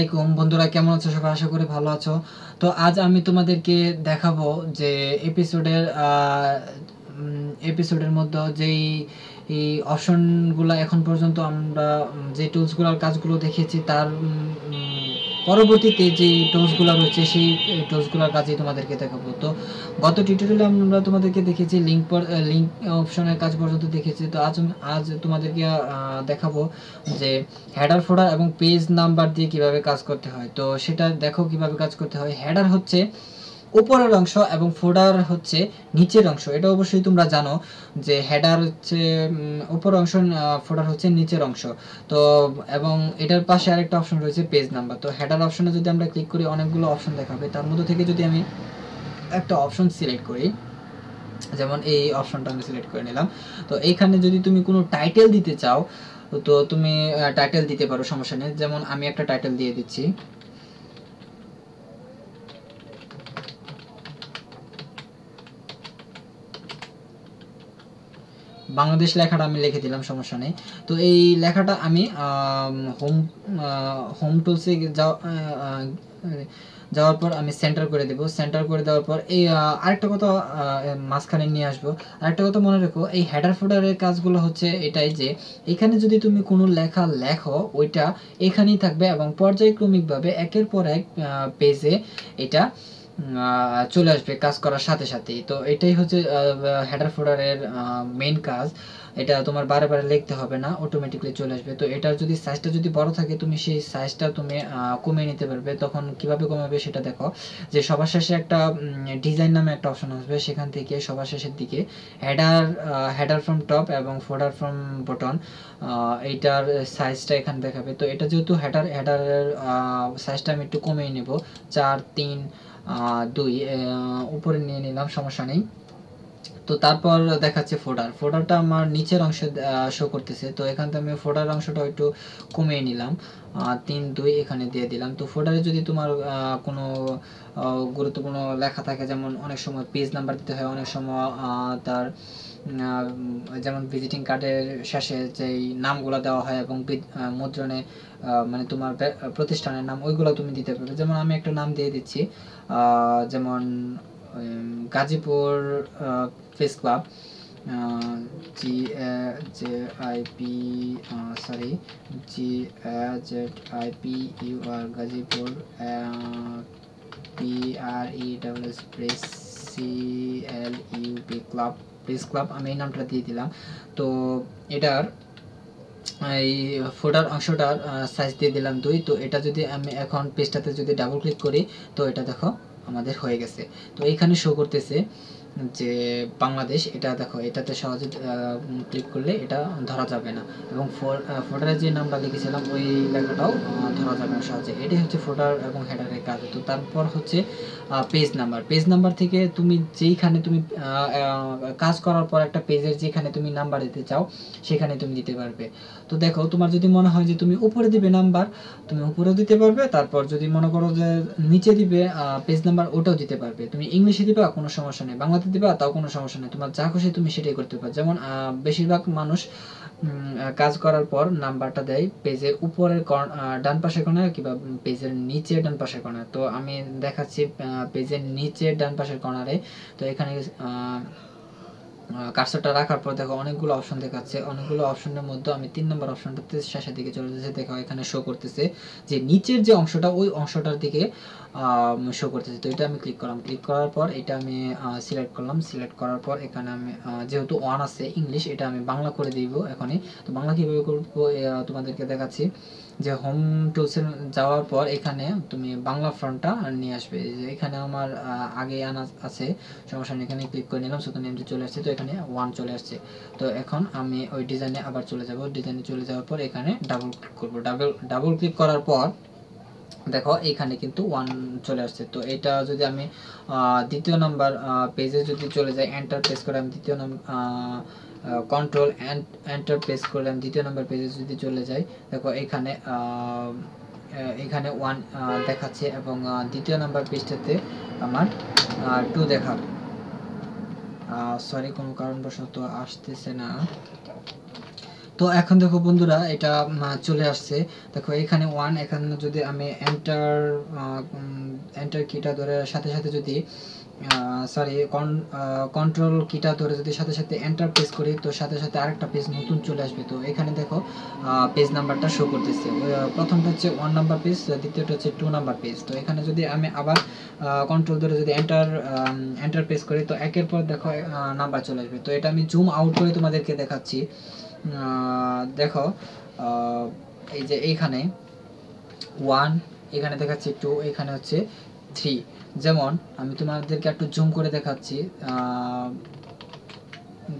আসসালামাইকুম বন্ধুরা, কেমন আছো? সবাই আশা করি ভালো আছো। তো আজ আমি তোমাদেরকে দেখাবো যে এপিসোডের এপিসোডের মধ্যে যেই, এই অপশনগুলো এখন পর্যন্ত আমরা যে টুলসগুলোর কাজগুলো দেখেছি, তার পরবর্তীতে যে টোসগুলো রয়েছে সেই টোসগুলোর কাজই তোমাদেরকে দেখাবো। তো গত টিউটোরিয়ালে আমরা তোমাদেরকে দেখেছি লিঙ্ক লিঙ্ক অপশনের কাজ পর্যন্ত দেখেছি। তো আজ আজ তোমাদেরকে দেখাবো যে হেডার ফোডার এবং পেজ নাম্বার দিয়ে কীভাবে কাজ করতে হয়। তো সেটা দেখো কীভাবে কাজ করতে হয়। হেডার হচ্ছে উপরের অংশ এবং ফোডার হচ্ছে নিচের অংশ। এটা অবশ্যই তোমরা জানো যে হেডার হচ্ছে উপর অংশ ফোডার হচ্ছে নিচের অংশ। তো, এবং এটার পাশে আরেকটা অপশন রয়েছে পেজ নাম্বার তো হেডার অপশনে যদি আমরা ক্লিক করি, অনেকগুলো অপশন দেখাবে। তার মধ্যে থেকে যদি আমি একটা অপশন সিলেক্ট করি, যেমন এই অপশনটা আমি সিলেক্ট করে নিলাম। তো এইখানে যদি তুমি কোনো টাইটেল দিতে চাও, তো তুমি টাইটেল দিতে পারো, সমস্যা নেই। যেমন আমি একটা টাইটেল দিয়ে দিচ্ছি। বাংলাদেশ লেখাটা আমি লিখে দিলাম, সমস্যা নেই। তো এই লেখাটা আমি হোম হোম টুলসে যাওয়া যাওয়ার পর আমি সেন্টার করে দেব। সেন্টার করে দেওয়ার পর এই আরেকটা কথা মাঝখানে নিয়ে আসব। আরেকটা কথা মনে রেখো, এই হেডার ফোডারের কাজগুলো হচ্ছে এটাই যে, এখানে যদি তুমি কোনো লেখা লেখো, ওইটা এখানেই থাকবে এবং পর্যায়ক্রমিকভাবে একের পর এক পেজে এটা চলে আসবে কাজ করার সাথে সাথেই। তো এটাই হচ্ছে হেডার ফোল্ডারের মেইন কাজ। এটা তোমার বারে বারে লিখতে হবে না অটোমেটিকলি চলে আসবে। তো এটার যদি সাইজটা যদি বড় থাকে, তুমি সেই সাইজটা তুমি কমিয়ে নিতে পারবে। তখন কীভাবে কমাবে সেটা দেখো। যে সবার শেষে একটা ডিজাইন নামে একটা অপশন আসবে সেখান থেকে সবার শেষের দিকে হেডার হেডার ফ্রম টপ এবং ফোল্ডার ফ্রম বটন এইটার সাইজটা এখানে দেখাবে। তো এটা যেহেতু হেডার হেডারের সাইজটা আমি একটু কমিয়ে নেব। চার, তিন দুই উপরে নিয়ে নিলাম, সমস্যা নেই। তো তারপর দেখাচ্ছে ফোডার ফোডারটা আমার নিচের অংশে শো করতেছে। তো এখান থেকে আমি ফোডার অংশটা একটু কমিয়ে নিলাম। তিন, দুই এখানে দিয়ে দিলাম। তো ফোডারে যদি তোমার কোনো গুরুত্বপূর্ণ লেখা থাকে, যেমন অনেক সময় পেজ নাম্বার দিতে হয়, অনেক সময় তার যেমন ভিজিটিং কার্ডের শেষে যেই নামগুলো দেওয়া হয় এবং মুদ্রণে মানে তোমার প্রতিষ্ঠানের নাম ওইগুলো তুমি দিতে পারবে যেমন আমি একটা নাম দিয়ে দিচ্ছি যেমন Gazipur press club G J I P sorry G Z I P U R Gazipur P R E double S press C L U P club press club আমি এই নামটা দিয়ে দিলাম। তো এটার, এই ফোটার অংশটার সাইজ দিয়ে দিলাম দুই। তো এটা যদি আমি এখন পেজটাতে যদি ডাবল ক্লিক করি, তো এটা দেখো আমাদের হয়ে গেছে। তো এইখানে শো করতেছে যে বাংলাদেশ, এটা দেখো, এটাতে সহজে ক্লিক করলে এটা ধরা যাবে না। এবং ফোটারে যে নামটা লিখেছিলাম, ওই লেখাটাও ধরা যাবে না সহজে। এটাই হচ্ছে ফোটার এবং হেডারের কাজ। তো তারপর হচ্ছে পেজ নাম্বার পেজ নাম্বার থেকে তুমি যেইখানে তুমি কাজ করার পর একটা পেজের যেখানে তুমি নাম্বার দিতে চাও, সেখানে তুমি দিতে পারবে। তো দেখো, তোমার যদি মনে হয় যে তুমি উপরে দিবে নাম্বার তুমি উপরেও দিতে পারবে, তারপর যদি মনে করো যে নিচে দিবে পেজ নাম্বার ওটাও দিতে পারবে। তুমি ইংলিশে দিবা, কোনো সমস্যা নেই। বাংলাতে দিবা, তাও কোনো সমস্যা নেই। তোমার যা খুশি তুমি সেটাই করতে পারো। যেমন বেশিরভাগ মানুষ কাজ করার পর নাম্বারটা দেয় পেজের উপরের ডান পাশের কর্নার কিংবা পেজের নিচে ডান পাশের কর্নার তো আমি দেখাচ্ছি পেজের নিচে ডান পাশের কর্নারে তো এখানে কার্সারটা রাখার পর দেখো অনেকগুলো অপশন দেখাচ্ছে। অনেকগুলো অপশনের মধ্যে আমি তিন নম্বর অপশনটাতে শেষের দিকে চলে যাচ্ছে। দেখো এখানে শো করতেছে যে নিচের যে অংশটা, ওই অংশটার দিকে শো করতেছে। তো এটা আমি ক্লিক করলাম। ক্লিক করার পর এটা আমি সিলেক্ট করলাম। সিলেক্ট করার পর এখানে আমি যেহেতু ওয়ান আছে ইংলিশ এটা আমি বাংলা করে দিব এখনই। তো বাংলা কীভাবে করব তোমাদেরকে দেখাচ্ছি। যে হোম টুলসে যাওয়ার পর এখানে তুমি বাংলা ফ্রন্টটা নিয়ে আসবে। যে এখানে আমার আগে আনা আছে, সমস্যা এখানে ক্লিক করে নিলাম সুতরাং নেমটি চলে আসছে। তো এখানে ওয়ান চলে আসছে। তো এখন আমি ওই ডিজাইনে আবার চলে যাব। ডিজাইনে চলে যাওয়ার পর এখানে ডাবল ক্লিক করব। ডাবল ডাবল ক্লিক করার পর দেখো, এখানে কিন্তু ওয়ান চলে আসছে। তো এটা যদি আমি দ্বিতীয় নাম্বার পেজে যদি চলে যাই এন্টার প্রেস করে আমি দ্বিতীয় কন্ট্রোল এন্টার প্রেস করে আমি দ্বিতীয় নাম্বার পেজে যদি চলে যাই, দেখো, এখানে এখানে ওয়ান দেখাচ্ছে এবং দ্বিতীয় নাম্বার পেজটাতে আমার টু দেখাবে। সরি কোনো কারণবশত আসতেছে না। তো এখন দেখো বন্ধুরা, এটা চলে আসছে। দেখো এখানে ওয়ান এখানে যদি আমি এন্টার এন্টার কিটা ধরে সাথে সাথে যদি সরি কন্ট্রোল কিটা ধরে যদি সাথে সাথে এন্টার প্রেস করি, তো সাথে সাথে আরেকটা পেজ নতুন চলে আসবে। তো এখানে দেখো পেজ নাম্বারটা শো করতেছে। প্রথমটা হচ্ছে ওয়ান নাম্বার পেজ দ্বিতীয়টা হচ্ছে টু নাম্বার পেজ তো এখানে যদি আমি আবার কন্ট্রোল ধরে যদি এন্টার এন্টার প্রেস করি, তো একের পর দেখো নাম্বার চলে আসবে। তো এটা আমি জুম আউট করে তোমাদেরকে দেখাচ্ছি। দেখো এই যে এইখানে ওয়ান এখানে দেখাচ্ছি টু এখানে হচ্ছে থ্রি যেমন, আমি তোমাদেরকে একটু জুম করে দেখাচ্ছি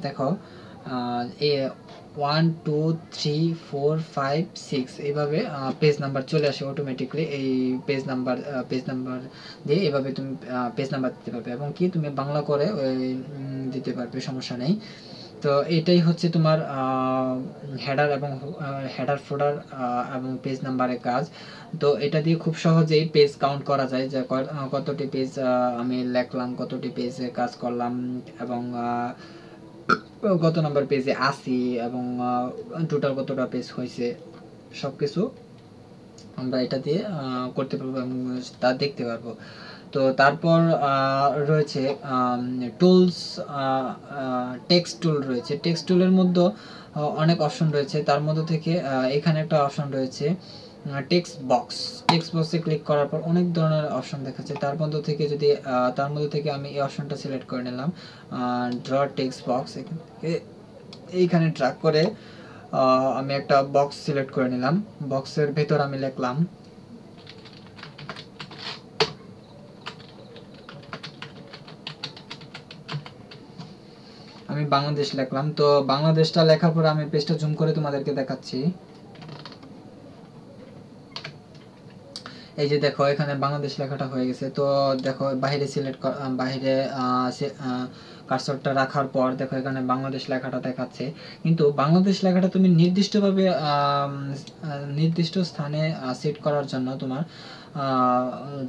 দেখো A one two three four five six এইভাবে পেজ নাম্বার চলে আসে অটোমেটিকলি এই পেজ নাম্বার পেজ নাম্বার দিয়ে এভাবে তুমি পেজ নাম্বার দিতে পারবে। এবং কি, তুমি বাংলা করে দিতে পারবে, সমস্যা নেই। তো এটাই হচ্ছে তোমার হেডার এবং হেডার ফোল্ডার এবং পেজ নাম্বারের কাজ। তো এটা দিয়ে খুব সহজেই পেজ কাউন্ট করা যায় যে কতটি পেজ আমি লেখলাম, কতটি পেজে কাজ করলাম এবং কত নাম্বার পেজে আসি এবং টোটাল কতটা পেজ হয়েছে সব কিছু আমরা এটা দিয়ে করতে পারব এবং তা দেখতে পারব। তো তারপর রয়েছে টুলস টেক্সট টুল রয়েছে। টেক্সট টুলের মধ্যে অনেক অপশন রয়েছে। তার মধ্যে থেকে এখানে একটা অপশন রয়েছে টেক্সট বক্স টেক্সট বক্সে ক্লিক করার পর অনেক ধরনের অপশন দেখাচ্ছে। তার মধ্যে থেকে যদি তার মধ্যে থেকে আমি এই অপশনটা সিলেক্ট করে নিলাম ড্র টেক্সট বক্স এইখানে ট্র্যাক করে আমি একটা বক্স সিলেক্ট করে নিলাম। বক্সের ভেতর আমি লিখলাম আমি বাংলাদেশ লিখলাম। তো বাংলাদেশটা লেখার পর আমি পেজটা জুম করে তোমাদেরকে দেখাচ্ছি। এই যে দেখো, এখানে বাংলাদেশ লেখাটা হয়ে গেছে। তো দেখো, বাইরে সিলেক্ট বাইরে কার্সরটা রাখার পর দেখো এখানে বাংলাদেশ লেখাটা দেখাচ্ছে। কিন্তু বাংলাদেশ লেখাটা তুমি নির্দিষ্টভাবে নির্দিষ্ট স্থানে সেট করার জন্য তোমার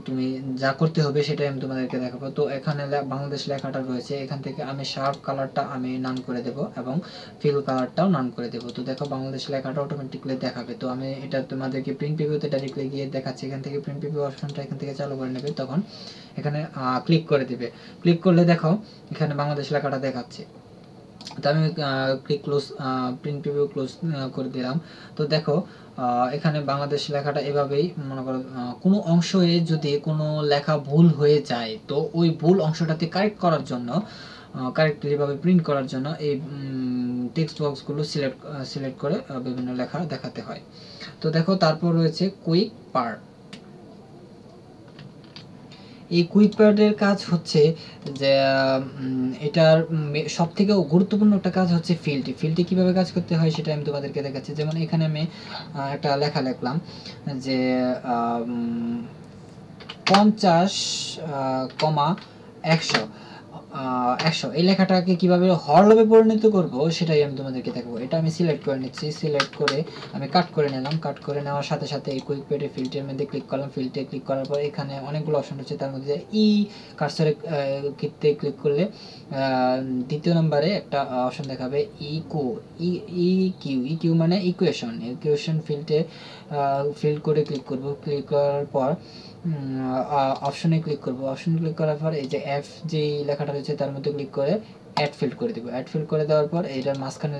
তুমি যা করতে হবে সেটাই আমি তোমাদেরকে দেখাবো। তো এখানে বাংলাদেশ লেখাটা রয়েছে, এখান থেকে আমি শার্প কালারটা আমি নান করে দেব এবং ফিল কালারটাও নান করে দেব। তো দেখো বাংলাদেশ লেখাটা অটোমেটিকলি দেখাবে। তো আমি এটা তোমাদেরকে প্রিন্ট প্রিভিউতে ডাইরেক্টলি গিয়ে দেখাচ্ছি। এখান থেকে প্রিন্ট প্রিভিউ অপশনটা এখান থেকে চালু করে নেবে, তখন এখানে ক্লিক করে দিবে। ক্লিক করলে দেখো, এখানে বাংলাদেশ লেখাটা দেখাচ্ছে। তো আমি click close print preview close করে দিলাম। তো দেখো এখানে বাংলাদেশ লেখাটা এভাবেই, মনে করো কোনো অংশে যদি কোনো লেখা ভুল হয়ে যায়, তো ওই ভুল অংশটাতে কারেক্ট করার জন্য কারেক্ট কারেক্টলিভাবে প্রিন্ট করার জন্য এই টেক্সট বক্সগুলো সিলেক্ট সিলেক্ট করে বিভিন্ন লেখা দেখাতে হয়। তো দেখো, তারপর রয়েছে কুইক পার্ট এই কুইক কাজ হচ্ছে যে এটার সব থেকে গুরুত্বপূর্ণ একটা কাজ হচ্ছে ফিল্ডটি ফিল্ডটি কীভাবে কাজ করতে হয় সেটা আমি তোমাদেরকে দেখাচ্ছি। যেমন এখানে আমি একটা লেখা লিখলাম যে পঞ্চাশ কমা একশো। একশো। এই লেখাটাকে কীভাবে হরলবে পরিণত করব, সেটাই আমি তোমাদেরকে দেখাবো। এটা আমি সিলেক্ট করে নিচ্ছি। সিলেক্ট করে আমি কাট করে নিলাম। কাট করে নেওয়ার সাথে সাথে এই কুইক পেডে ফিল্টের মধ্যে ক্লিক করলাম। ফিল্টে ক্লিক করার পর এখানে অনেকগুলো অপশন হচ্ছে তার মধ্যে ই কার্সারে ক্ষেত্রে ক্লিক করলে দ্বিতীয় নম্বরে একটা অপশন দেখাবে eco E E Q E Q মানে ইকুয়েশন ইকুয়েশন ফিল্টে ফিল্ড করে ক্লিক করব। ক্লিক করার পর অপশনে ক্লিক করব। অপশনে ক্লিক করার পর এই যে এফ যে লেখাটা রয়েছে তার মধ্যে ক্লিক করে অ্যাড ফিল্ড করে দেবো। অ্যাড ফিল্ড করে দেওয়ার পর এটার মাঝখানে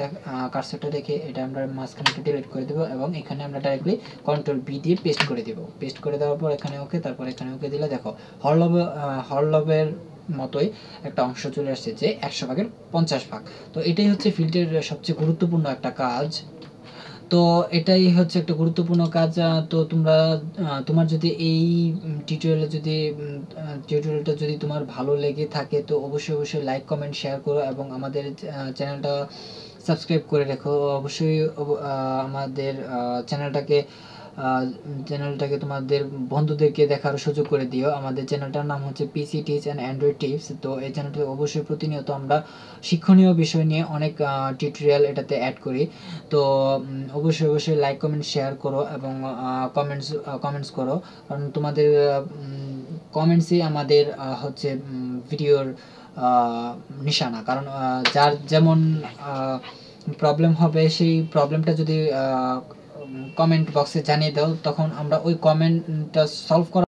কার্সরটা রেখে এটা আমরা মাঝখানে ডিলিট করে দেবো এবং এখানে আমরা ডাইরেক্টলি কন্ট্রোল বি দিয়ে পেস্ট করে দেবো। পেস্ট করে দেওয়ার পর এখানে ওকে তারপর এখানে ওকে দিলে দেখো হরলব হরলবের মতোই একটা অংশ চলে আসছে যে একশো ভাগের পঞ্চাশ ভাগ। তো এটাই হচ্ছে ফিল্ডের সবচেয়ে গুরুত্বপূর্ণ একটা কাজ। তো এটাই হচ্ছে একটা গুরুত্বপূর্ণ কাজ তো তোমরা তোমার যদি এই টিউটোরিয়ালে যদি টিউটোরিয়ালটা যদি তোমার ভালো লেগে থাকে, তো অবশ্যই অবশ্যই লাইক কমেন্ট শেয়ার করো এবং আমাদের চ্যানেলটা সাবস্ক্রাইব করে রেখো। অবশ্যই আমাদের চ্যানেলটাকে চ্যানেলটাকে তোমাদের বন্ধুদেরকে দেখার সুযোগ করে দিও। আমাদের চ্যানেলটার নাম হচ্ছে PC teach and Android tips তো এই চ্যানেলটা অবশ্যই প্রতিনিয়ত আমরা শিক্ষণীয় বিষয় নিয়ে অনেক টিউটোরিয়াল এটাতে অ্যাড করি। তো অবশ্যই অবশ্যই লাইক কমেন্ট শেয়ার করো এবং কমেন্টস কমেন্টস করো। কারণ তোমাদের কমেন্টসই আমাদের হচ্ছে ভিডিওর নিশানা। কারণ যার যেমন প্রবলেম হবে সেই প্রবলেমটা যদি কমেন্ট বক্সে জানিয়ে দাও তখন আমরা ওই কমেন্টটা সলভ করা